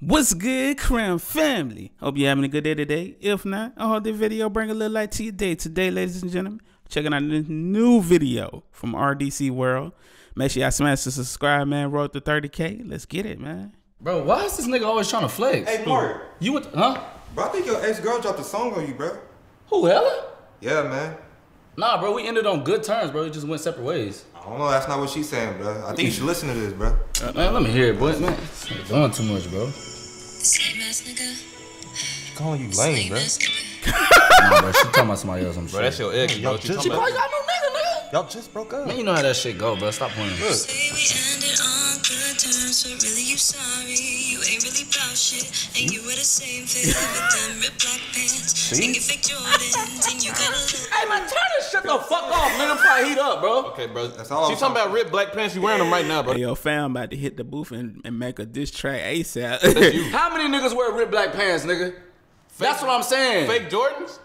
What's good, Crown family? Hope you're having a good day today. If not, I hope this video bring a little light to your day. Today, ladies and gentlemen, checking out this new video from RDC World. Make sure y'all smash the subscribe, man. Road to 30K. Let's get it, man. Bro, why is this nigga always trying to flex? Hey, Mark. You went, huh? Bro, I think your ex girl dropped a song on you, bro. Who, Ella? Yeah, man. Nah, bro, we ended on good terms, bro. We just went separate ways. I don't know. That's not what she's saying, bro. I think you should listen to this, bro. Uh, man, let me hear it, boy. Man, this nigga doing too much, bro. Same ass nigga. Calling you lame, Same bro. ass. Nah, bro, she talking about somebody else, I'm sure. That's your ex, bro. What you just- talking Probably got no nigga, nigga. Y'all just broke up. Man, you know how that shit go, bro. Stop playing. Look. Say we ended on good terms, but really you sorry. You ain't really about shit. And you wear the same fit with them ripped black pants. And your fake Jordans, and you got a little. Hey, man, turn this shit the fuck off, man. I'm trying to heat up, bro. Okay, bro. That's all She I'm talking about ripped black pants. You wearing them right now, bro. Hey, yo, fam about to hit the booth and, and make a diss track ASAP. How many niggas wear ripped black pants, nigga? That's what I'm saying. Fake Jordans?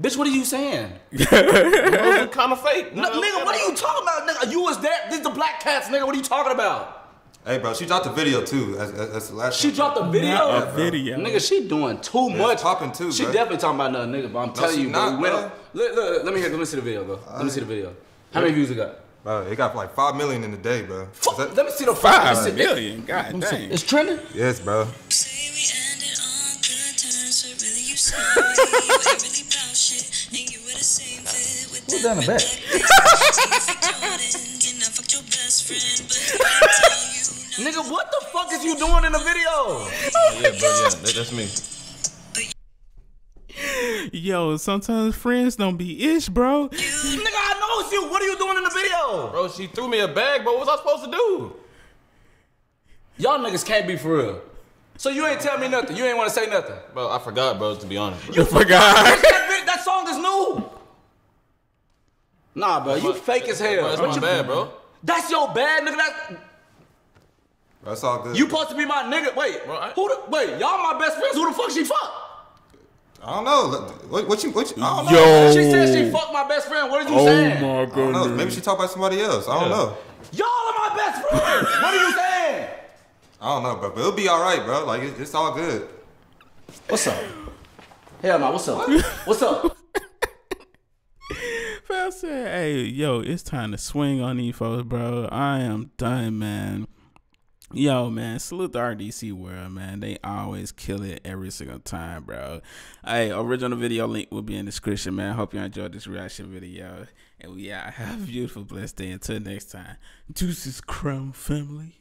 Bitch, what are you saying? Those are kind of fake. No, nigga, what are you talking about, nigga? You was there. This is the black cats, nigga. What are you talking about? Hey, bro, she dropped a video too. That's, that's, that's the last. She one. dropped a video. a video. Nigga, she doing too much. popping too, She bro. definitely talking about another nigga, but I'm telling you, bro. not, bro. up- Look, look, let me hear. Let me see the video, bro. Let me see the video. How many views it got? Bro, it got like five million in a day, bro. Fuck, that- let me see the Five let me million. God dang. It's trending. Yes, bro. Say we ended on good terms, but really you sorry. You really about shit. And you wear the same fit with Who's them down the ripped back? Nigga, what the fuck is you doing in the video? Yeah, bro. Yeah, that, that's me. Yo, sometimes friends don't be ish, bro. Nigga, I know it's you. What are you doing in the video? Bro, she threw me a bag, bro. What was I supposed to do? Y'all niggas can't be for real. So you ain't tell me nothing. You ain't want to say nothing. Bro, I forgot, bro, to be honest. You forgot. that, that song is new. Nah, bro, you fake as hell. Bro, that's What my you- bad, bro. That's your bad, nigga. That That's all good. you supposed to be my nigga. Wait, Bro, I- who? The, wait, y'all my best friends. Who the fuck she fuck? I don't know. What, what you? What you? I don't know. Yo. She said she fucked my best friend. What are you Oh saying? my I don't know. goodness. Maybe she talked about somebody else. I don't Yeah. know. Y'all are my best friends. what are you saying? I don't know, bro. But it'll be all right, bro. Like it, it's all good. What's up? Hell no. What's up? What's up? Fam said, hey, yo, it's time to swing on these folks, bro. I am done, man. Yo, man, salute the RDC world, man. They always kill it every single time, bro. Hey, original video link will be in the description, man. Hope you enjoyed this reaction video. And we out. Have a beautiful, blessed day. Until next time. Deuces, Crown family.